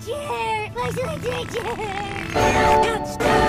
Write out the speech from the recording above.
chair! My sweet chair!